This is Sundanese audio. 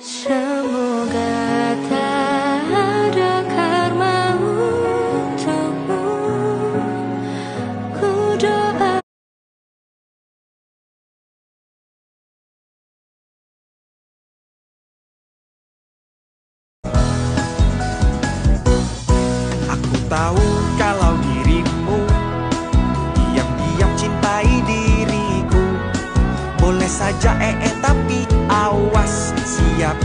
想 saja ee tapi awas siap